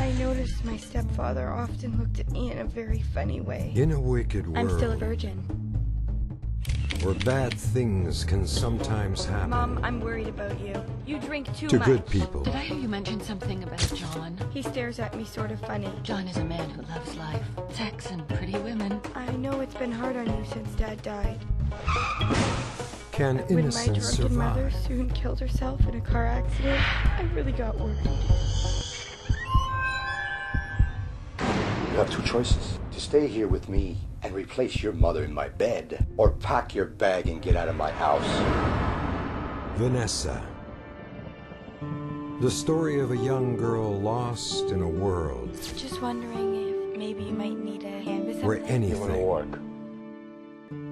I noticed my stepfather often looked at me in a very funny way. In a wicked world I'm still a virgin. where bad things can sometimes happen Mom, I'm worried about you. You drink too much. to much. good people, Did I hear you mention something about John? He stares at me sort of funny. John is a man who loves life, sex, and pretty women. I know it's been hard on you since Dad died. Can When my innocence drunken mother soon killed herself in a car accident, I really got worried. You have two choices to stay here with me and replace your mother in my bed, or pack your bag and get out of my house. Vanessa. The story of a young girl lost in a world Just wondering if maybe you might need a hand with where something. You want to anything work?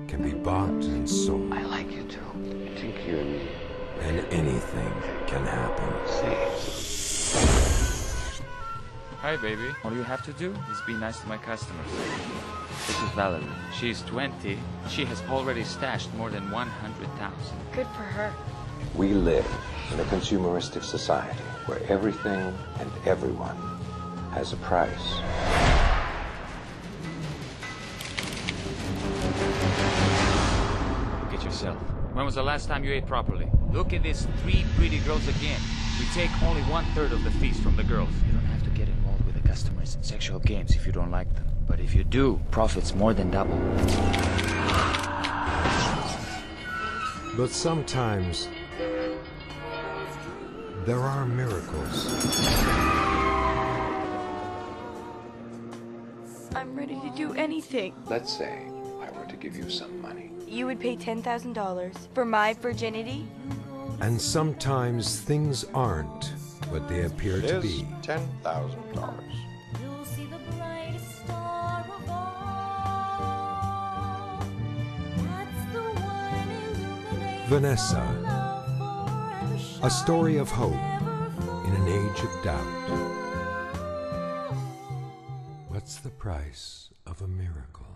can be bought and sold, I like too. I think you and me. and anything can happen. Hi, baby. All you have to do is be nice to my customers. This is Valerie. She's 20. She has already stashed more than 100,000. Good for her. We live in a consumeristic society where everything and everyone has a price. Look at yourself. When was the last time you ate properly? Look at these three pretty girls again. We take only one third of the fees from the girls. You don't have to get involved with the customers in sexual games if you don't like them. But if you do, profits more than double. But sometimes there are miracles. I'm ready to do anything. Let's say I were to give you some money. You would pay $10,000 for my virginity? And sometimes things aren't what they appear to be. ten thousand dollars. You'll see the brightest star of all. That's the one Vanessa, our love forever a story of hope in an age of doubt. What's the price of a miracle?